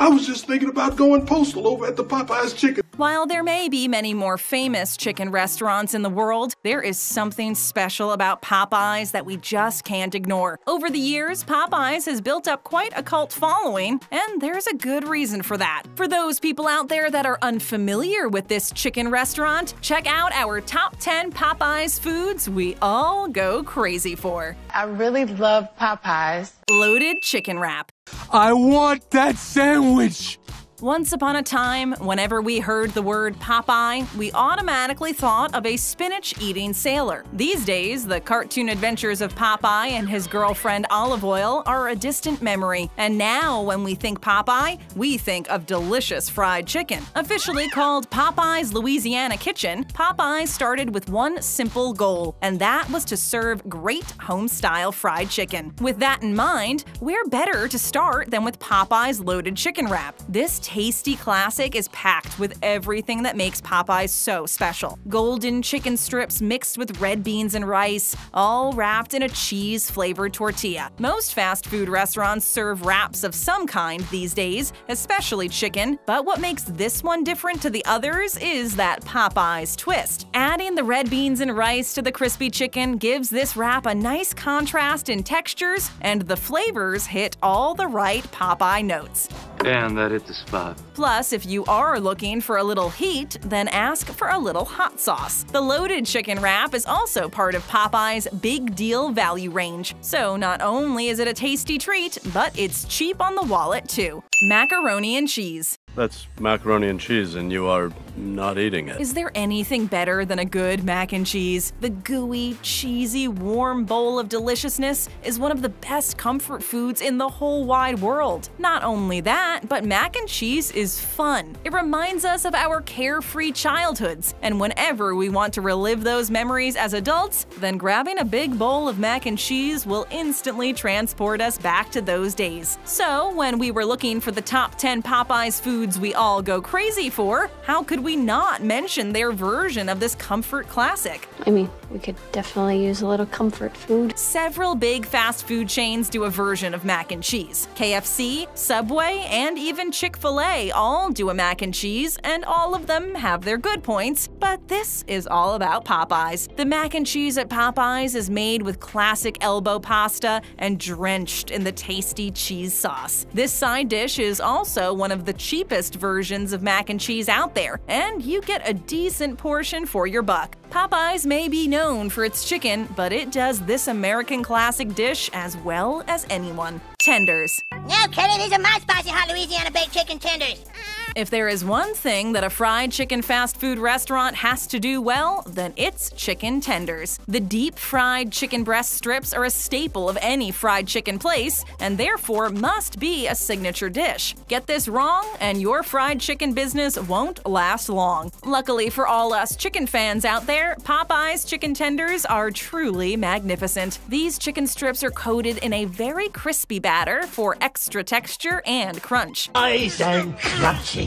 I was just thinking about going postal over at the Popeyes Chicken. While there may be many more famous chicken restaurants in the world, there is something special about Popeyes that we just can't ignore. Over the years, Popeyes has built up quite a cult following, and there's a good reason for that. For those people out there that are unfamiliar with this chicken restaurant, check out our top 10 Popeyes foods we all go crazy for. I really love Popeyes. Loaded chicken wrap. I want that sandwich! Once upon a time, whenever we heard the word Popeye, we automatically thought of a spinach eating sailor. These days, the cartoon adventures of Popeye and his girlfriend Olive Oyl are a distant memory. And now, when we think Popeye, we think of delicious fried chicken. Officially called Popeye's Louisiana Kitchen, Popeye started with one simple goal, and that was to serve great home style fried chicken. With that in mind, where better to start than with Popeye's loaded chicken wrap? This tasty classic is packed with everything that makes Popeyes so special. Golden chicken strips mixed with red beans and rice, all wrapped in a cheese-flavored tortilla. Most fast food restaurants serve wraps of some kind these days, especially chicken, but what makes this one different to the others is that Popeyes twist. Adding the red beans and rice to the crispy chicken gives this wrap a nice contrast in textures, and the flavors hit all the right Popeye notes. And that hit the spot. Plus, if you are looking for a little heat, then ask for a little hot sauce. The loaded chicken wrap is also part of Popeye's Big Deal value range. So not only is it a tasty treat, but it's cheap on the wallet too. Macaroni and cheese. That's macaroni and cheese, and you are not eating it. Is there anything better than a good mac and cheese? The gooey, cheesy, warm bowl of deliciousness is one of the best comfort foods in the whole wide world. Not only that, but mac and cheese is fun. It reminds us of our carefree childhoods, and whenever we want to relive those memories as adults, then grabbing a big bowl of mac and cheese will instantly transport us back to those days. So, when we were looking for the top 10 Popeyes foods we all go crazy for, how could we not mention their version of this comfort classic? I mean, we could definitely use a little comfort food. Several big fast food chains do a version of mac and cheese. KFC, Subway, and even Chick fil A all do a mac and cheese, and all of them have their good points, but this is all about Popeyes. The mac and cheese at Popeyes is made with classic elbow pasta and drenched in the tasty cheese sauce. This side dish is also one of the cheapest versions of mac and cheese out there, and you get a decent portion for your buck. Popeyes may be known for its chicken, but it does this American classic dish as well as anyone. Tenders. No, Kelly, these are my spicy hot Louisiana baked chicken tenders. If there is one thing that a fried chicken fast food restaurant has to do well, then it's chicken tenders. The deep fried chicken breast strips are a staple of any fried chicken place, and therefore must be a signature dish. Get this wrong, and your fried chicken business won't last long. Luckily for all us chicken fans out there, Popeye's chicken tenders are truly magnificent. These chicken strips are coated in a very crispy batter for extra texture and crunch. Nice and crunchy.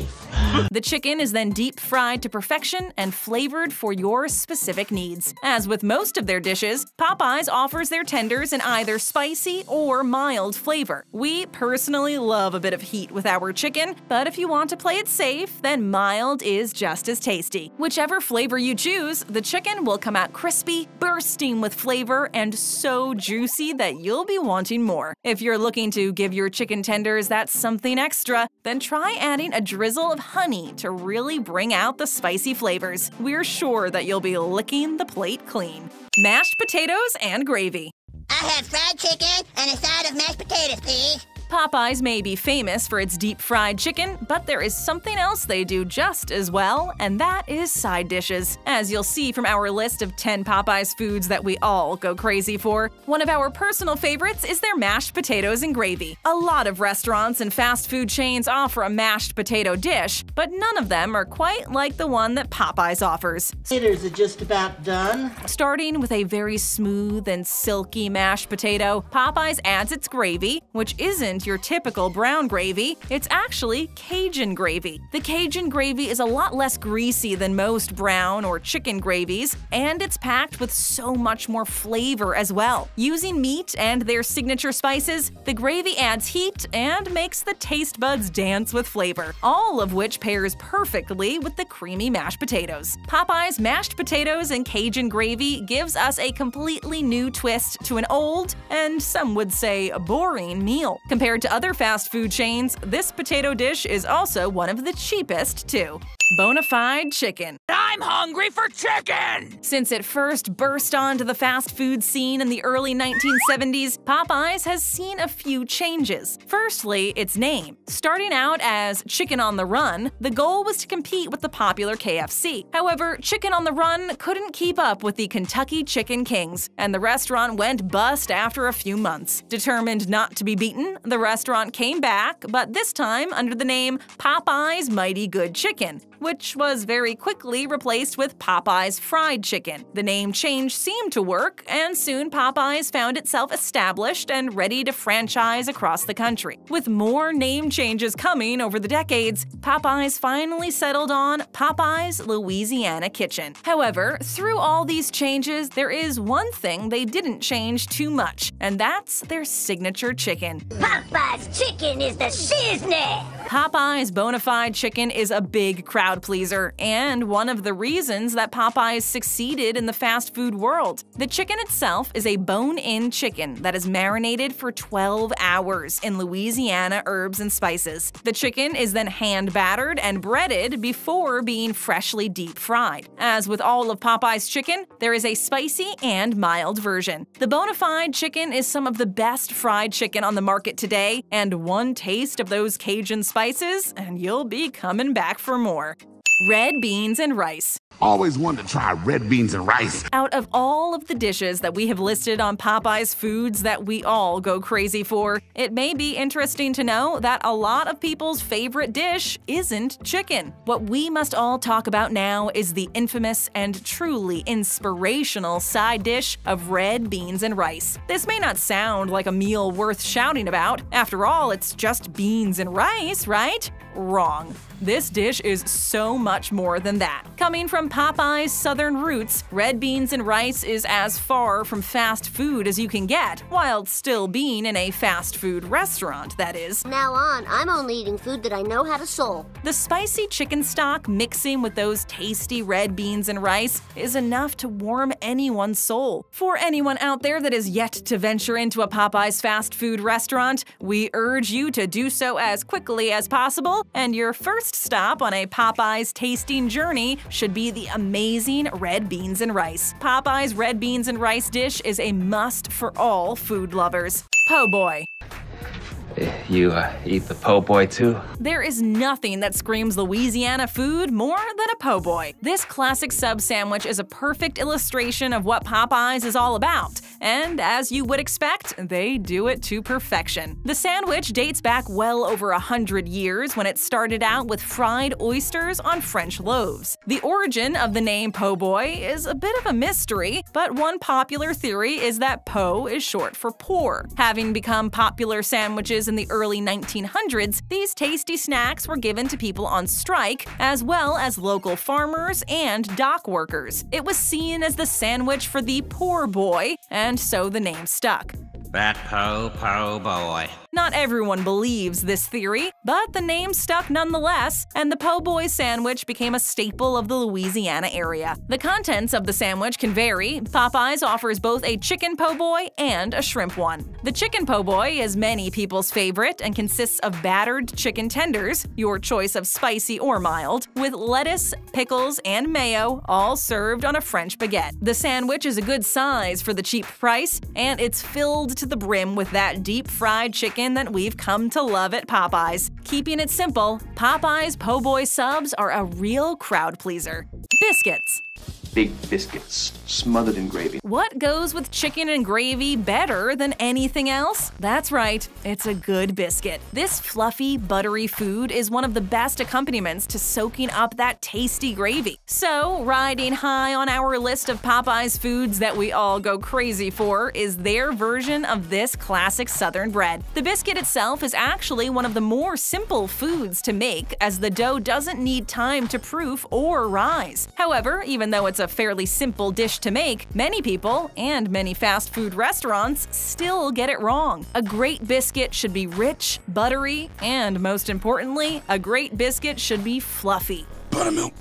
The chicken is then deep fried to perfection and flavored for your specific needs. As with most of their dishes, Popeyes offers their tenders in either spicy or mild flavor. We personally love a bit of heat with our chicken, but if you want to play it safe, then mild is just as tasty. Whichever flavor you choose, the chicken will come out crispy, bursting with flavor, and so juicy that you'll be wanting more. If you're looking to give your chicken tenders that something extra, then try adding a drizzle of honey to really bring out the spicy flavors. We're sure that you'll be licking the plate clean. Mashed potatoes and gravy. I have fried chicken and a side of mashed potatoes, please. Popeyes may be famous for its deep fried chicken, but there is something else they do just as well, and that is side dishes. As you'll see from our list of 10 Popeyes foods that we all go crazy for, one of our personal favorites is their mashed potatoes and gravy. A lot of restaurants and fast food chains offer a mashed potato dish, but none of them are quite like the one that Popeyes offers. Potatoes are just about done. Starting with a very smooth and silky mashed potato, Popeyes adds its gravy, which isn't isn't your typical brown gravy, it's actually Cajun gravy. The Cajun gravy is a lot less greasy than most brown or chicken gravies, and it's packed with so much more flavor as well. Using meat and their signature spices, the gravy adds heat and makes the taste buds dance with flavor, all of which pairs perfectly with the creamy mashed potatoes. Popeye's mashed potatoes and Cajun gravy gives us a completely new twist to an old, and some would say boring meal. Compared to other fast food chains, this potato dish is also one of the cheapest, too. Bonafide chicken. I'm hungry for chicken! Since it first burst onto the fast food scene in the early 1970s, Popeyes has seen a few changes. Firstly, its name. Starting out as Chicken on the Run, the goal was to compete with the popular KFC. However, Chicken on the Run couldn't keep up with the Kentucky Chicken Kings, and the restaurant went bust after a few months. Determined not to be beaten, the restaurant came back, but this time under the name Popeye's Mighty Good Chicken which was very quickly replaced with Popeye's Fried Chicken. The name change seemed to work, and soon Popeyes found itself established and ready to franchise across the country. With more name changes coming over the decades, Popeyes finally settled on Popeyes Louisiana Kitchen. However, through all these changes, there is one thing they didn't change too much, and that's their signature chicken. Popeye's chicken is the shiznit! Popeye's Bonafide chicken is a big crowd pleaser and one of the reasons that Popeyes succeeded in the fast food world. The chicken itself is a bone in chicken that is marinated for 12 hours in Louisiana herbs and spices. The chicken is then hand battered and breaded before being freshly deep fried. As with all of Popeye's chicken, there is a spicy and mild version. The Bonafide chicken is some of the best fried chicken on the market today, and one taste of those Cajun spices, and you'll be coming back for more. Red beans and rice. Always wanted to try red beans and rice. Out of all of the dishes that we have listed on Popeye's foods that we all go crazy for, it may be interesting to know that a lot of people's favorite dish isn't chicken. What we must all talk about now is the infamous and truly inspirational side dish of red beans and rice. This may not sound like a meal worth shouting about. After all, it's just beans and rice, right? Wrong. This dish is so much more than that. Coming from Popeye's southern roots, red beans and rice is as far from fast food as you can get, while still being in a fast food restaurant, that is. Now on, I'm only eating food that I know how to soul. The spicy chicken stock mixing with those tasty red beans and rice is enough to warm anyone's soul. For anyone out there that is yet to venture into a Popeye's fast food restaurant, we urge you to do so as quickly as possible, and your first stop on a Popeye's tasting journey should be the amazing red beans and rice. Popeye's red beans and rice dish is a must for all food lovers. Po' boy. You uh, eat the po' boy too? There is nothing that screams Louisiana food more than a po' boy. This classic sub sandwich is a perfect illustration of what Popeyes is all about, and as you would expect, they do it to perfection. The sandwich dates back well over a hundred years when it started out with fried oysters on French loaves. The origin of the name po' boy is a bit of a mystery, but one popular theory is that po is short for poor. Having become popular sandwiches in the early 1900s, these tasty snacks were given to people on strike, as well as local farmers and dock workers. It was seen as the sandwich for the poor boy, and so the name stuck. That po po boy. Not everyone believes this theory, but the name stuck nonetheless, and the po' boy sandwich became a staple of the Louisiana area. The contents of the sandwich can vary. Popeyes offers both a chicken po' boy and a shrimp one. The chicken po' boy is many people's favorite and consists of battered chicken tenders, your choice of spicy or mild, with lettuce, pickles, and mayo, all served on a French baguette. The sandwich is a good size for the cheap price, and it's filled to the brim with that deep fried chicken that we've come to love at Popeyes. Keeping it simple, Popeyes Po' Boy subs are a real crowd pleaser. Biscuits. Big biscuits smothered in gravy. What goes with chicken and gravy better than anything else? That's right, it's a good biscuit. This fluffy, buttery food is one of the best accompaniments to soaking up that tasty gravy. So, riding high on our list of Popeye's foods that we all go crazy for is their version of this classic Southern bread. The biscuit itself is actually one of the more simple foods to make, as the dough doesn't need time to proof or rise. However, even though it's a fairly simple dish to make, many people and many fast food restaurants still get it wrong. A great biscuit should be rich, buttery, and most importantly, a great biscuit should be fluffy. Buttermilk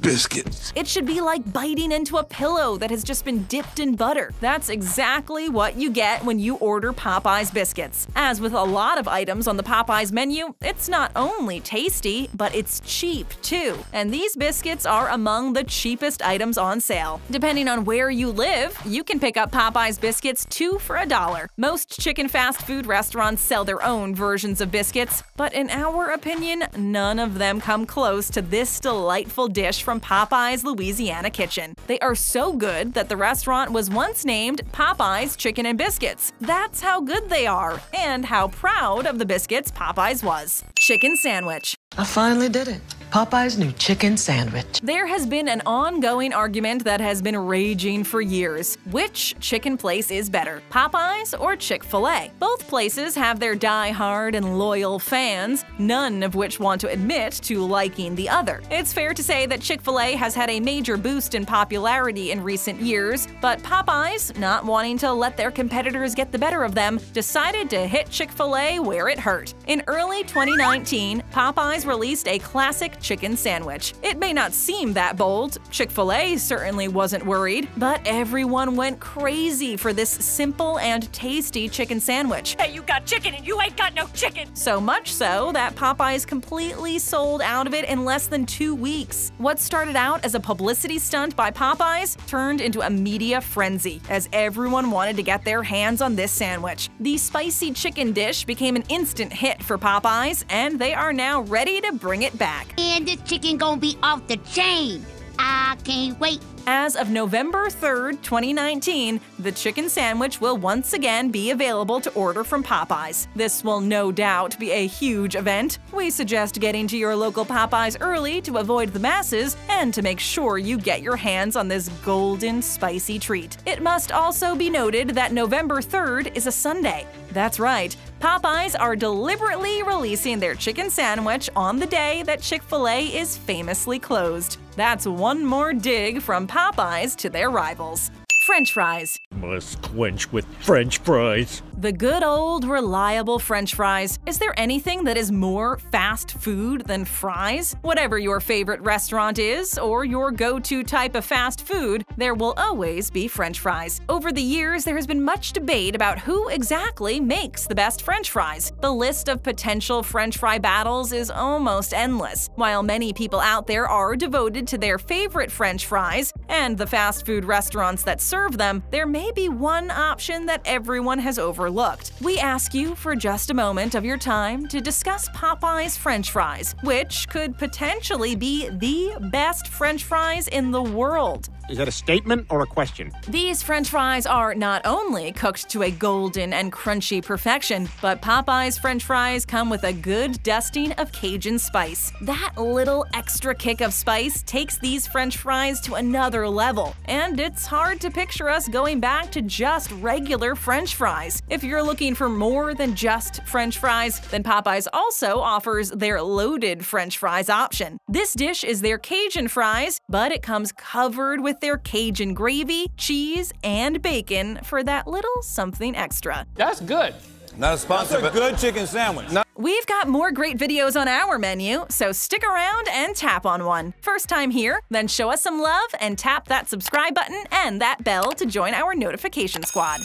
biscuits. It should be like biting into a pillow that has just been dipped in butter. That's exactly what you get when you order Popeye's biscuits. As with a lot of items on the Popeye's menu, it's not only tasty, but it's cheap too. And these biscuits are among the cheapest items on sale. Depending on where you live, you can pick up Popeye's biscuits two for a dollar. Most chicken fast food restaurants sell their own versions of biscuits, but in our opinion, none of them come close to this delightful dish from Popeye's Louisiana Kitchen. They are so good that the restaurant was once named Popeye's Chicken and Biscuits. That's how good they are, and how proud of the biscuits Popeye's was. Chicken Sandwich. I finally did it. Popeye's new chicken sandwich. There has been an ongoing argument that has been raging for years. Which chicken place is better, Popeye's or Chick fil A? Both places have their die-hard and loyal fans, none of which want to admit to liking the other. It's fair to say that Chick fil A has had a major boost in popularity in recent years, but Popeye's, not wanting to let their competitors get the better of them, decided to hit Chick fil A where it hurt. In early 2019, Popeye's released a classic chicken sandwich. It may not seem that bold, Chick fil A certainly wasn't worried, but everyone went crazy for this simple and tasty chicken sandwich. Hey, you got chicken and you ain't got no chicken! So much so that Popeyes completely sold out of it in less than two weeks. What started out as a publicity stunt by Popeyes turned into a media frenzy, as everyone wanted to get their hands on this sandwich. The spicy chicken dish became an instant hit for Popeyes, and they are now ready to bring it back. And this chicken gonna be off the chain. I can't wait. As of November 3rd, 2019, the chicken sandwich will once again be available to order from Popeyes. This will no doubt be a huge event. We suggest getting to your local Popeyes early to avoid the masses and to make sure you get your hands on this golden, spicy treat. It must also be noted that November 3rd is a Sunday. That's right, Popeyes are deliberately releasing their chicken sandwich on the day that Chick fil A is famously closed. That's one more dig from Popeyes to their rivals. French fries. Must quench with French fries. The good old reliable French fries. Is there anything that is more fast food than fries? Whatever your favorite restaurant is, or your go to type of fast food, there will always be French fries. Over the years, there has been much debate about who exactly makes the best French fries. The list of potential French fry battles is almost endless. While many people out there are devoted to their favorite French fries and the fast food restaurants that serve them, there may be one option that everyone has overlooked. We ask you for just a moment of your time to discuss Popeye's French fries, which could potentially be the best French fries in the world. Is that a statement or a question? These french fries are not only cooked to a golden and crunchy perfection, but Popeye's french fries come with a good dusting of Cajun spice. That little extra kick of spice takes these french fries to another level, and it's hard to picture us going back to just regular french fries. If you're looking for more than just french fries, then Popeyes also offers their loaded french fries option. This dish is their Cajun fries, but it comes covered with their Cajun gravy, cheese, and bacon for that little something extra. That's good. Not a sponsor, That's a good chicken sandwich. Not We've got more great videos on our menu, so stick around and tap on one. First time here, then show us some love and tap that subscribe button and that bell to join our notification squad.